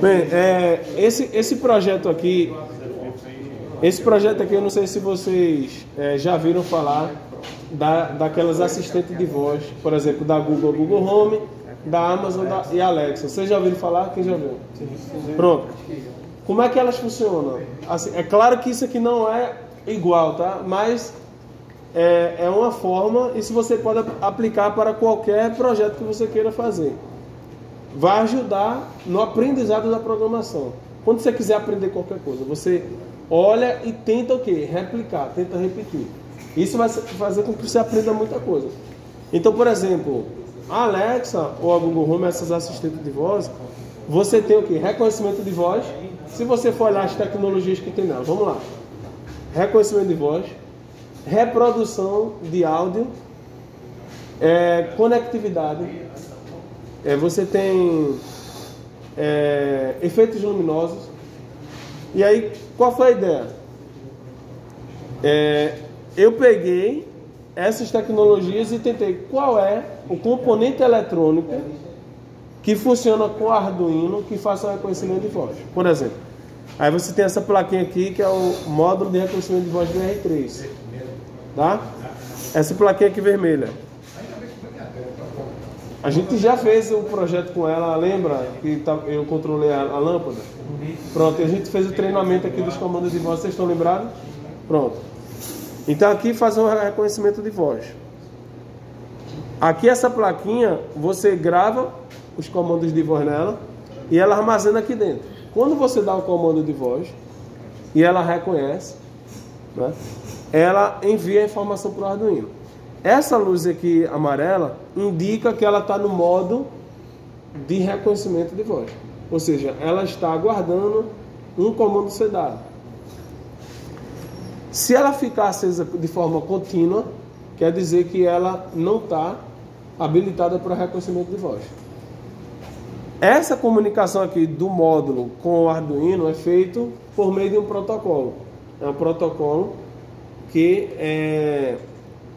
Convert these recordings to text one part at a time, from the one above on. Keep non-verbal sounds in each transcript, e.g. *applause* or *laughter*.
Bem, é, esse, esse projeto aqui, esse projeto aqui, eu não sei se vocês é, já viram falar da, daquelas assistentes de voz, por exemplo, da Google, Google Home, da Amazon da, e Alexa. Vocês já ouviram falar? Quem já viu? Pronto. Como é que elas funcionam? Assim, é claro que isso aqui não é igual, tá? Mas é, é uma forma, e se você pode aplicar para qualquer projeto que você queira fazer. Vai ajudar no aprendizado da programação. Quando você quiser aprender qualquer coisa, você olha e tenta o quê? Replicar, tenta repetir. Isso vai fazer com que você aprenda muita coisa. Então, por exemplo, a Alexa ou a Google Home, essas assistentes de voz, você tem o quê? Reconhecimento de voz. Se você for olhar as tecnologias que tem nela, vamos lá. Reconhecimento de voz, reprodução de áudio, é, conectividade. É, você tem é, efeitos luminosos. E aí, qual foi a ideia? É, eu peguei essas tecnologias e tentei qual é o componente eletrônico que funciona com Arduino que faça reconhecimento de voz. Por exemplo, aí você tem essa plaquinha aqui que é o módulo de reconhecimento de voz do R3. Tá? Essa plaquinha aqui vermelha. A gente já fez um projeto com ela, lembra? Que tá, eu controlei a, a lâmpada? Pronto, a gente fez o treinamento aqui dos comandos de voz, vocês estão lembrados? Pronto. Então aqui faz um reconhecimento de voz. Aqui essa plaquinha, você grava os comandos de voz nela e ela armazena aqui dentro. Quando você dá o comando de voz e ela reconhece, né? ela envia a informação para o Arduino. Essa luz aqui amarela indica que ela está no modo de reconhecimento de voz. Ou seja, ela está aguardando um comando ser dado. Se ela ficar acesa de forma contínua, quer dizer que ela não está habilitada para reconhecimento de voz. Essa comunicação aqui do módulo com o Arduino é feito por meio de um protocolo. É um protocolo que é,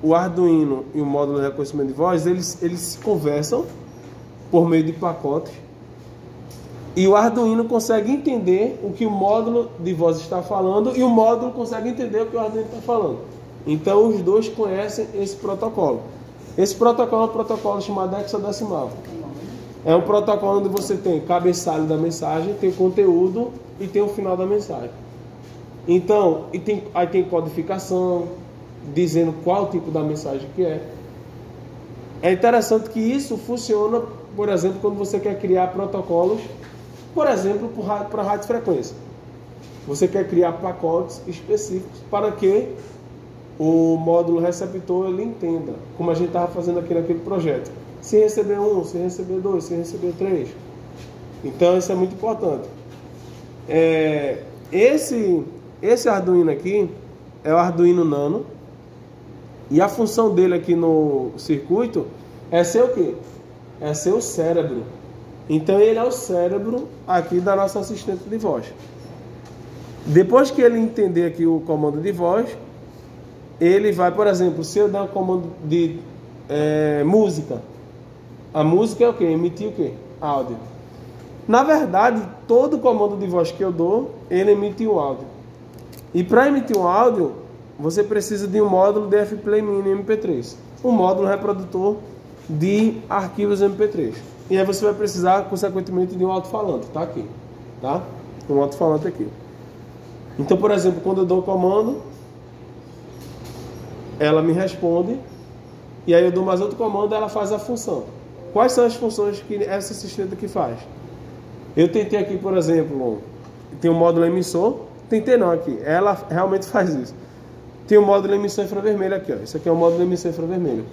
o Arduino e o módulo de reconhecimento de voz, eles, eles conversam por meio de pacotes e o Arduino consegue entender o que o módulo de voz está falando e o módulo consegue entender o que o Arduino está falando. Então os dois conhecem esse protocolo. Esse protocolo é um protocolo chamado hexadecimal. É um protocolo onde você tem cabeçalho da mensagem, tem o conteúdo e tem o final da mensagem. Então, e tem, aí tem codificação, dizendo qual tipo da mensagem que é. É interessante que isso funciona, por exemplo, quando você quer criar protocolos, por exemplo, para rádio frequência. Você quer criar pacotes específicos para que o módulo receptor ele entenda, como a gente estava fazendo aqui naquele projeto. Se receber um, se receber dois, se receber três. Então isso é muito importante. É, esse esse Arduino aqui é o Arduino Nano. E a função dele aqui no circuito é ser o quê? É ser o cérebro. Então ele é o cérebro aqui da nossa assistente de voz. Depois que ele entender aqui o comando de voz, ele vai, por exemplo, se eu der um comando de é, música, a música é o que? Emitir o que? Áudio. Na verdade, todo comando de voz que eu dou, ele emite o áudio. E para emitir um áudio, você precisa de um módulo DF-Play Mini MP3, um módulo reprodutor de arquivos MP3. E aí você vai precisar, consequentemente, de um alto-falante, tá aqui, tá? Um alto-falante aqui. Então, por exemplo, quando eu dou o comando, ela me responde, e aí eu dou mais outro comando, ela faz a função. Quais são as funções que essa assistente aqui faz? Eu tentei aqui, por exemplo, tem um módulo emissor, Tentei não aqui. Ela realmente *laughs* faz isso. Tem o módulo emissão infravermelho aqui, ó. Isso aqui é o módulo emissão infravermelho.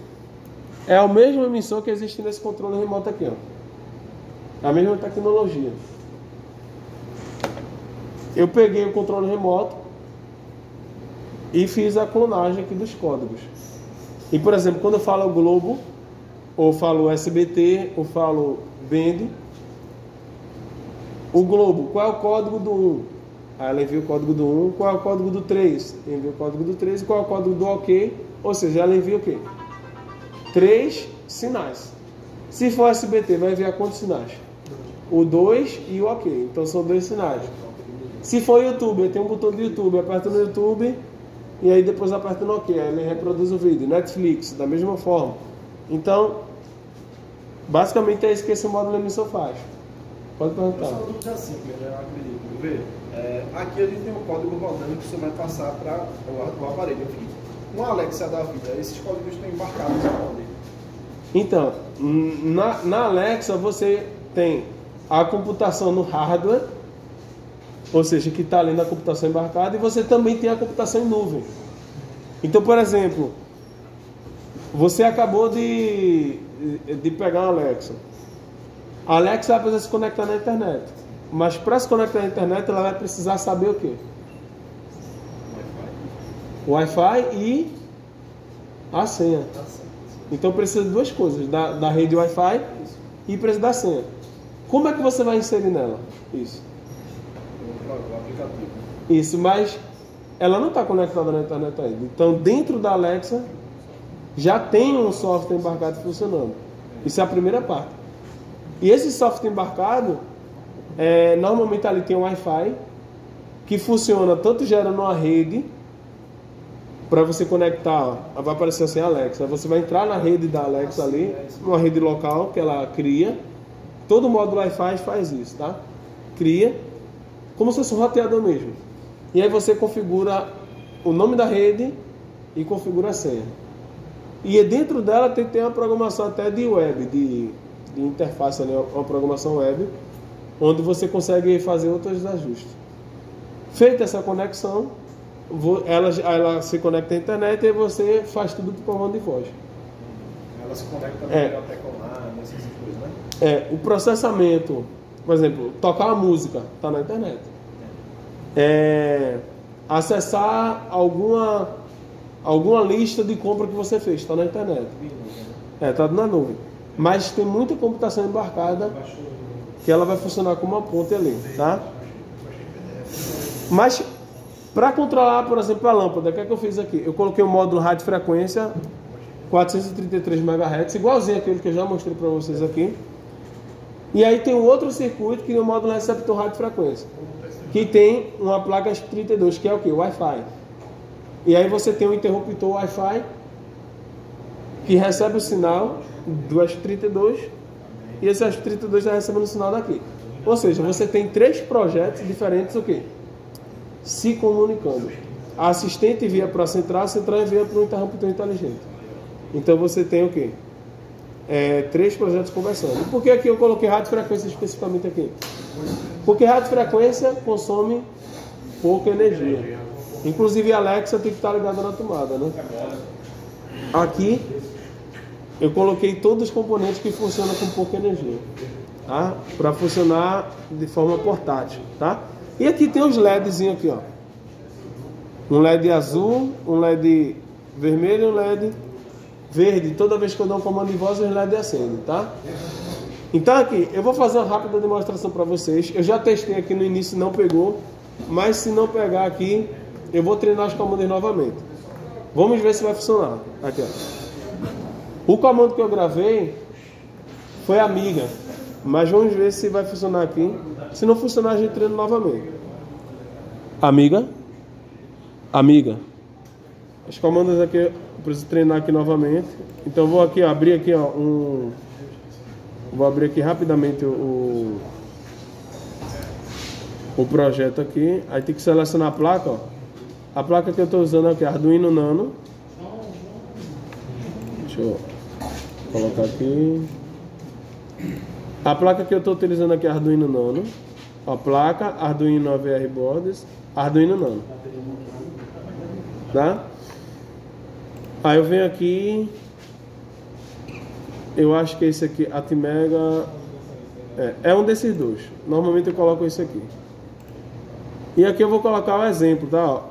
É o mesmo emissor que existe nesse controle remoto aqui, ó. É a mesma tecnologia. Eu peguei o controle remoto e fiz a clonagem aqui dos códigos. E por exemplo, quando eu falo Globo, ou falo SBT, ou falo Bend, o Globo, qual é o código do 1? Aí ela envia o código do 1, qual é o código do 3? Envia o código do 3 e qual é o código do OK? Ou seja, ela envia o quê? Três sinais. Se for SBT, vai enviar quantos sinais? o 2 e o OK. Então são dois sinais. Se for YouTube, tem um botão do YouTube, aperta no YouTube e aí depois aperta no OK, aí ele reproduz o vídeo. Netflix, da mesma forma. Então, basicamente é isso que esse módulo emissor faz. Pode perguntar. Essa dúvida simples? Eu acredito. Vê, é, aqui a gente tem um código rodando que você vai passar para o, o, aparelho. Enfim, um Alexa da vida, esses códigos estão embarcados onde? Então, na, na Alexa você tem a computação no hardware, ou seja, que está ali na computação embarcada, e você também tem a computação em nuvem. Então, por exemplo, você acabou de, de pegar uma Alexa. A Alexa vai precisar se conectar na internet. Mas para se conectar na internet, ela vai precisar saber o quê? Wi-Fi e a senha. Então precisa de duas coisas: da, da rede Wi-Fi e precisa da senha. Como é que você vai inserir nela? Isso. Isso, mas ela não está conectada na internet ainda. Então, dentro da Alexa, já tem um software embarcado funcionando. Isso é a primeira parte. E esse software embarcado, é, normalmente ali tem um Wi-Fi que funciona tanto gerando uma rede para você conectar, vai aparecer assim Alexa, você vai entrar na rede da Alexa ali, uma rede local que ela cria. Todo módulo Wi-Fi faz isso, tá? Cria como se fosse um roteador mesmo. E aí você configura o nome da rede e configura a senha. E dentro dela tem, tem uma programação até de web, de, de interface, né? uma programação web, onde você consegue fazer outros ajustes. Feita essa conexão, ela, ela se conecta à internet e você faz tudo por comando de voz. Ela se conecta É. até comando, essas coisas, né? É, o processamento, por exemplo, tocar uma música, está na internet. É, acessar alguma, alguma lista de compra que você fez, está na internet. É, está na nuvem. Mas tem muita computação embarcada que ela vai funcionar como uma ponte ali, tá? Mas para controlar, por exemplo, a lâmpada, o que é que eu fiz aqui? Eu coloquei o módulo rádio frequência 433 MHz, igualzinho aquele que eu já mostrei para vocês aqui. E aí tem um outro circuito que é o módulo receptor rádio frequência, que tem uma placa 32, que é o que? Wi-Fi. E aí você tem um interruptor Wi-Fi que recebe o sinal do S32 e esse S32 está recebendo o sinal daqui. Ou seja, você tem três projetos diferentes o quê? Se comunicando. A assistente via para a central, a central envia para o interruptor inteligente. Então você tem o quê? É, três projetos conversando. Por que aqui eu coloquei rádio frequência especificamente aqui? Porque rádio frequência consome pouca energia. Inclusive a Alexa tem que estar ligada na tomada, né? Aqui eu coloquei todos os componentes que funcionam com pouca energia, tá? Para funcionar de forma portátil, tá? E aqui tem os LEDzinhos aqui, ó. Um LED azul, um LED vermelho um LED verde. Toda vez que eu dou um comando de voz, os LED acendem, tá? Então aqui, eu vou fazer uma rápida demonstração para vocês. Eu já testei aqui no início, não pegou. Mas se não pegar aqui, eu vou treinar os comandos novamente. Vamos ver se vai funcionar. Aqui, ó. O comando que eu gravei foi amiga. Mas vamos ver se vai funcionar aqui. Se não funcionar, a gente treina novamente. Amiga. Amiga. Os comandos aqui, eu preciso treinar aqui novamente. Então vou aqui ó, abrir aqui ó, um. Vou abrir aqui rapidamente o, o projeto aqui. Aí tem que selecionar a placa, ó. A placa que eu estou usando aqui Arduino Nano. Deixa eu colocar aqui. A placa que eu estou utilizando aqui é Arduino Nano. A placa Arduino AVR Boards, Arduino Nano. Tá? Aí eu venho aqui. Eu acho que esse aqui, Atmega. É, é um desses dois. Normalmente eu coloco esse aqui. E aqui eu vou colocar o exemplo, tá? Ó,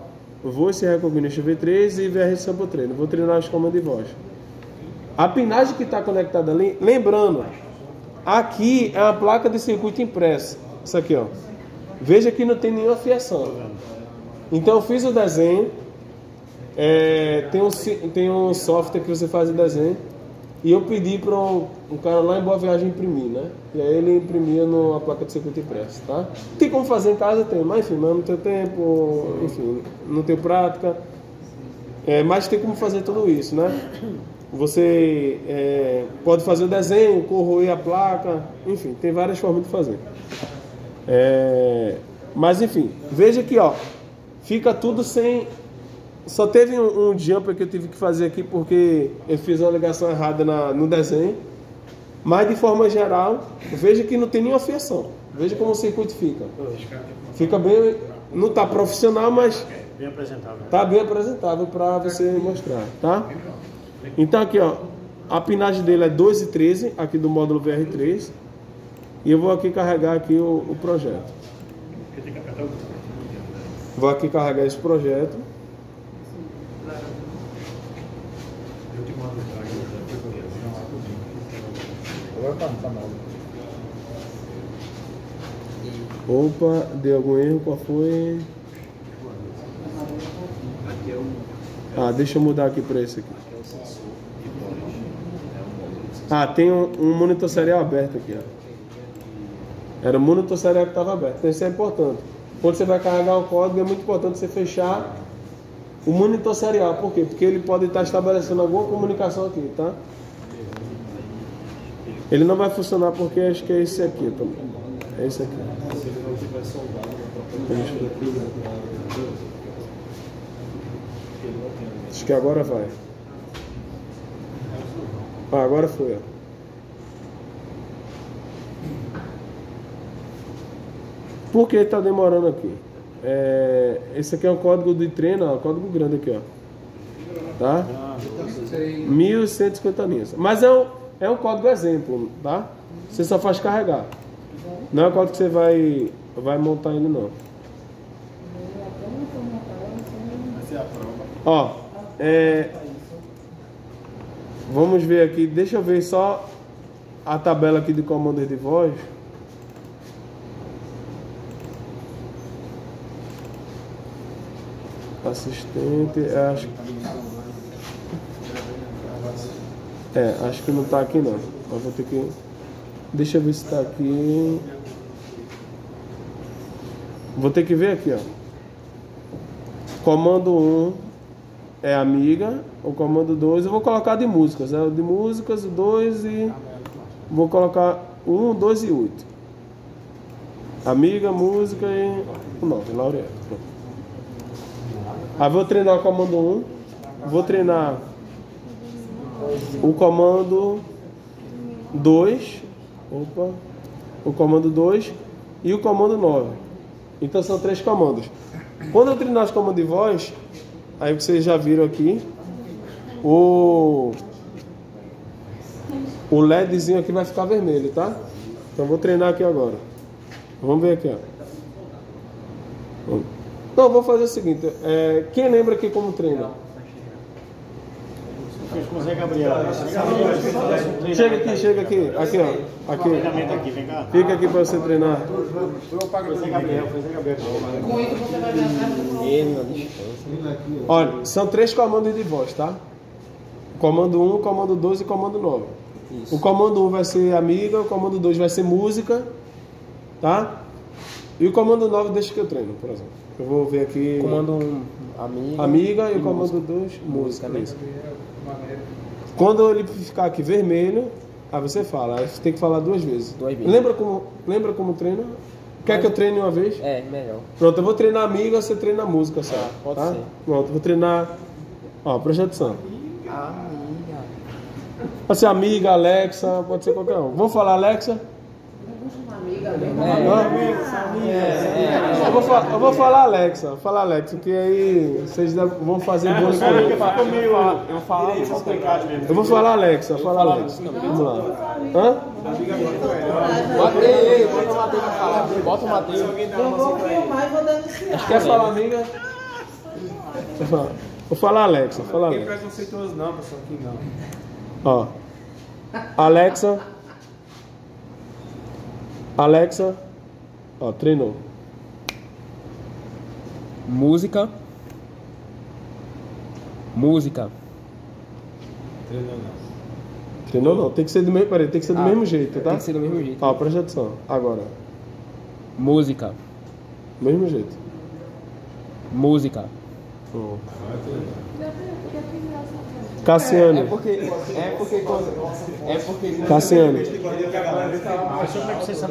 Voice Recognition V3 e VR Sample Trainer. Vou treinar os comandos de voz. A pinagem que está conectada ali, lembrando, aqui é uma placa de circuito impresso. Isso aqui, ó. Veja que não tem nenhuma fiação. Então eu fiz o desenho. É, tem, um, tem um software que você faz o desenho. E eu pedi para um, um cara lá em Boa Viagem imprimir, né? E aí ele imprimia na placa de circuito impresso, tá? Tem como fazer em casa? Tem, mas enfim, mas não tenho tempo, enfim, não tenho prática. É, mas tem como fazer tudo isso, né? Você é, pode fazer o desenho, corroer a placa, enfim, tem várias formas de fazer. É, mas enfim, veja aqui, ó, fica tudo sem. Só teve um, um jumper que eu tive que fazer aqui porque eu fiz uma ligação errada na, no desenho. Mas de forma geral, veja que não tem nenhuma fiação. Veja como o circuito fica. Fica bem. Não está profissional, mas Bem apresentável. Tá bem apresentável para você mostrar, tá? Então aqui, ó, a pinagem dele é 2 e 13, aqui do módulo VR3. E eu vou aqui carregar aqui o, o projeto. Vou aqui carregar esse projeto. Opa, deu algum erro? Qual foi? Aqui é o, Ah, deixa eu mudar aqui para esse aqui. Ah, tem um, um monitor serial aberto aqui, ó. Era o monitor serial que estava aberto. Então isso é importante. Quando você vai carregar o código, é muito importante você fechar o monitor serial. Por quê? Porque ele pode estar estabelecendo alguma comunicação aqui, tá? Ele não vai funcionar porque acho que é esse aqui também. É esse aqui. Se ele não tiver soldado Deixa eu- ele não tem. Acho que agora vai. Ah, agora foi, ó. Por que está demorando aqui? É, esse aqui é um código de treino, ó, código grande aqui, ó. Tá? 1150 linhas. Mas é um, é um código exemplo, tá? Você só faz carregar. Não é um código que você vai, vai montar ele, não. Vai ser a prova. Ó, é, vamos ver aqui, deixa eu ver só a tabela aqui de comandos de voz. Assistente, é, acho, é, acho que não tá aqui não. Vou ter que. Deixa eu ver se tá aqui. Vou ter que ver aqui, ó. Comando 1 é amiga, o comando 2 eu vou colocar de músicas, né? De músicas, o 2 e. Vou colocar 1, 2 e 8. Amiga, música e. o 9, Laureano. Aí vou treinar o comando 1. Vou treinar o comando 2. Opa. O comando 2 e o comando 9. Então são três comandos. Quando eu treinar os comandos de voz, aí vocês já viram aqui, o, o LEDzinho aqui vai ficar vermelho, tá? Então vou treinar aqui agora. Vamos ver aqui, ó. Não, vou fazer o seguinte. é, quem lembra aqui como treina? Fez com o Zé Gabriel. Chega aqui, chega aqui. Aqui, ó. Aqui. Treinamento aqui, vem cá. Fica aqui para você treinar. Foi Zé Gabriel, foi Zé Gabriel. Olha, são três comandos de voz, tá? Comando 1, comando 2 e comando 9. O comando 1 vai ser amiga, o comando 2 vai ser música, tá? E o comando 9 deixa que eu treino, por exemplo. Eu vou ver aqui Comando um amiga. amiga e o comando 2 música. né? Quando ele ficar aqui vermelho, aí você fala, aí você tem que falar duas vezes. Duas vezes. Lembra como, lembra como treina? Quer que eu treine uma vez? É, melhor. Pronto, eu vou treinar amiga, você treina música só. Ah, pode tá? ser. Pronto, vou treinar. Ó, atenção. Amiga. Pode ser amiga, Alexa, pode ser qualquer um. Vamos falar Alexa? Não? Eu, vou fa- eu vou falar Alexa, vou falar Alexa, que aí vocês vão fazer comigo. meio. Eu falo meio complicado mesmo. Eu vou falar Alexa, fala Alexa. Vamos lá. Hã? Matei, bota o Matei pra falar. Bota o Matei. Eu vou filmar e vou denunciar. Quer falar amiga? Vou falar, vou falar Alexa, fala Alexa. preconceituoso não, pessoal, aqui não. Ó. Alexa. Alexa. Ó, treinou. Música. Música. Treinou não, tem que ser do mesmo, peraí, tem que ser do Ah, mesmo jeito, tá? Tem que ser do mesmo jeito. Ó, presta atenção. Agora, Música. mesmo jeito. Música. Pronto. Cassiano. É porque. É porque. É porque. Cassiano.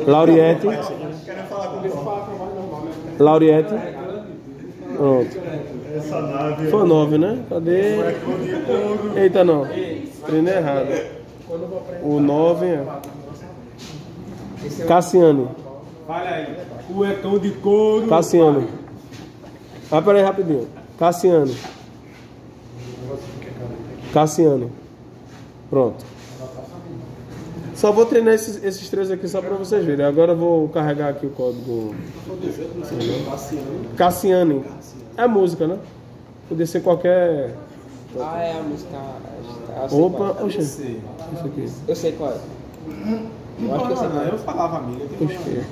Lauriette. Lauriette. Pronto. Foi nove, né? Cadê? Eita, não. Treinei errado. O nove é. Cassiano. Olha aí, cuecão de couro. Cassiano. Ah, peraí, rapidinho. Cassiano. Cassiano. Pronto. Só vou treinar esses, esses três aqui só pra vocês verem. Agora eu vou carregar aqui o código. Cassiane. É música, né? Podia ser qualquer. Ah, é a música. Eu sei Opa, qual é. oxe. Isso aqui. Eu sei qual é. Eu acho que eu sei qual é. Eu falava, amiga. Amiga.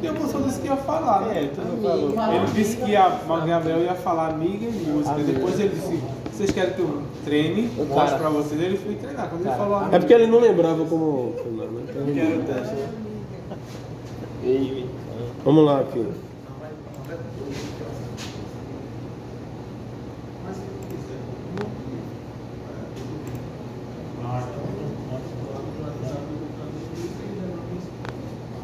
Tem uma pessoa disse que ia falar, né? Ele disse que a Gabriel ia falar amiga e música. Depois ele disse, vocês querem que eu treine? O Mostre cara. pra vocês. Ele foi treinar. Quando ele falou É amiga, porque ele não lembrava como. Então, quero o teste. né? Vamos lá aqui.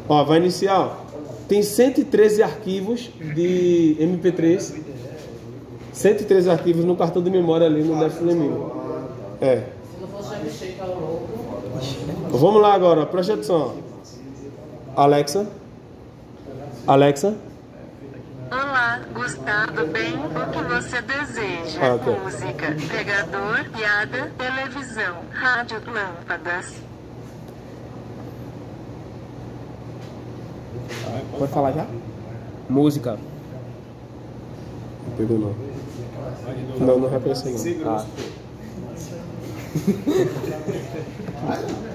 Ó, vai iniciar. ó. Tem 113 arquivos de MP3. 113 arquivos no cartão de memória ali no Def Flamingo. É. Se não fosse já mexer com o louco. Vamos lá agora, preste atenção. Alexa. Alexa. Olá, Gustavo, bem? O que você deseja? Ah, ok. Música, pegador, piada, televisão, rádio, lâmpadas. Pode falar já? Música. Não pegou não. Não, não reconheceu não. Ah.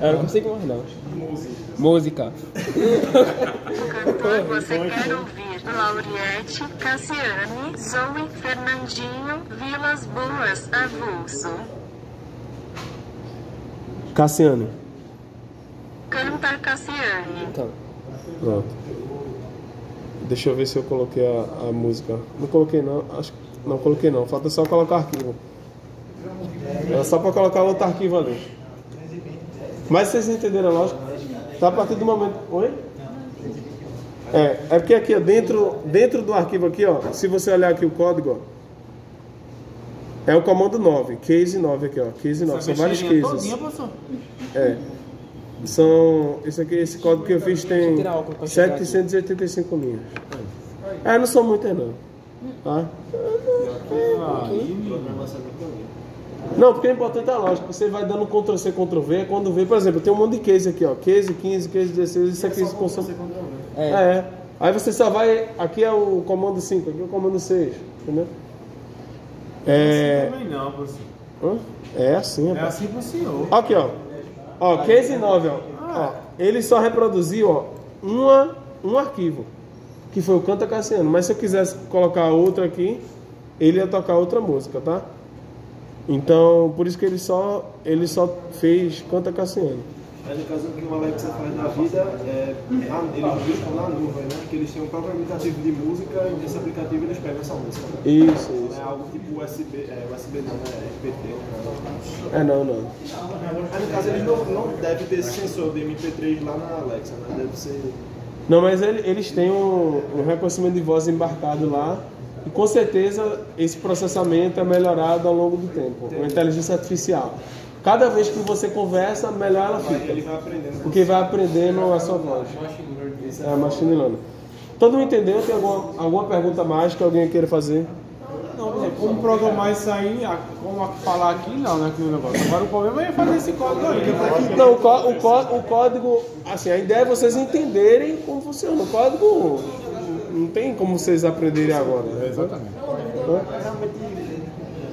Eu não consigo mais não. Música. Cantor, você quer ouvir Lauriette, Cassiane, Zoe, Fernandinho, Vilas Boas, Avulso. Cassiane. Canta Cassiane. Então. Pronto. Deixa eu ver se eu coloquei a, a música. Não coloquei não. Acho que não coloquei não. Falta só colocar arquivo. É só para colocar outro arquivo ali. Mas vocês entenderam a lógica? Tá a partir do momento. Oi? É, é porque aqui, ó, dentro, dentro do arquivo aqui, ó, se você olhar aqui o código, ó, é o comando 9, case 9 aqui, ó, case 9, são vários cases. É. São, esse aqui, esse código que eu fiz tem tirar óculos pra chegar aqui. 785 linhas. É, não são muitas não. Tá? Não, porque é importante a lógica. Você vai dando Ctrl C, Ctrl V. Quando vê, por exemplo, tem um monte de case aqui, ó. Case 15, case 16, isso aqui se consome. É. É. Aí você só vai. Aqui é o comando 5, aqui é o comando 6. Entendeu? É. Também não, professor. Hã? É assim, É rapaz. assim pro senhor. Aqui, ó. Ó, case 9, ó. ó. Ele só reproduziu, ó, uma, um arquivo. Que foi o Canta Cassiano. Mas se eu quisesse colocar outro aqui, ele ia tocar outra música, tá? Então, por isso que ele só, ele só fez Canta Cassiano. Aí no caso o que o Alexa faz na vida é, eles buscam na nuvem, né? Que eles têm um próprio aplicativo de música e nesse aplicativo eles pegam essa música. né? Isso, Não isso. é algo tipo USB, é, USB não, é FPT. né? É, não, não. Aí no caso eles não, não devem ter esse sensor de MP3 lá na Alexa, né? Deve ser. Não, mas ele- eles têm um, um reconhecimento de voz embarcado lá. E com certeza esse processamento é melhorado ao longo do tempo. Uma inteligência artificial. Cada vez que você conversa, melhor ela Aí ele fica. vai aprendendo. Porque vai aprendendo a sua voz. É a machine learning. Todo mundo entendeu? Tem alguma, alguma pergunta mais que alguém queira fazer? Não, como programar isso aí, a- como falar aqui, não, né? Aqui no negócio. Agora o problema é fazer esse código aí. né? Não, o, o o código, assim, a ideia é vocês entenderem como funciona. O código não tem como vocês aprenderem agora. Exatamente.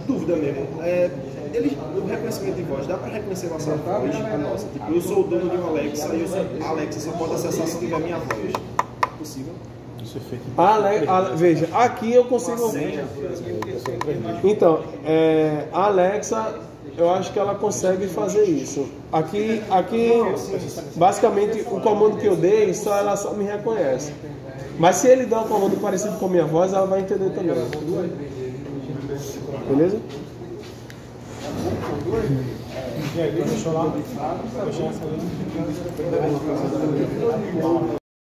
Dúvida mesmo. É, eles, o reconhecimento de voz, dá para reconhecer nossa voz, a nossa? Tipo, eu sou o dono de uma Alexa e eu sou, a Alexa só pode acessar se tiver minha voz. Possível? A Ale- a- veja, aqui eu consigo. Então, é, a Alexa, eu acho que ela consegue fazer isso. Aqui, aqui basicamente, o comando que eu dei, só ela só me reconhece. Mas se ele der um comando parecido com a minha voz, ela vai entender também. Beleza? E aí, deixa eu lá. Deixa essa ali.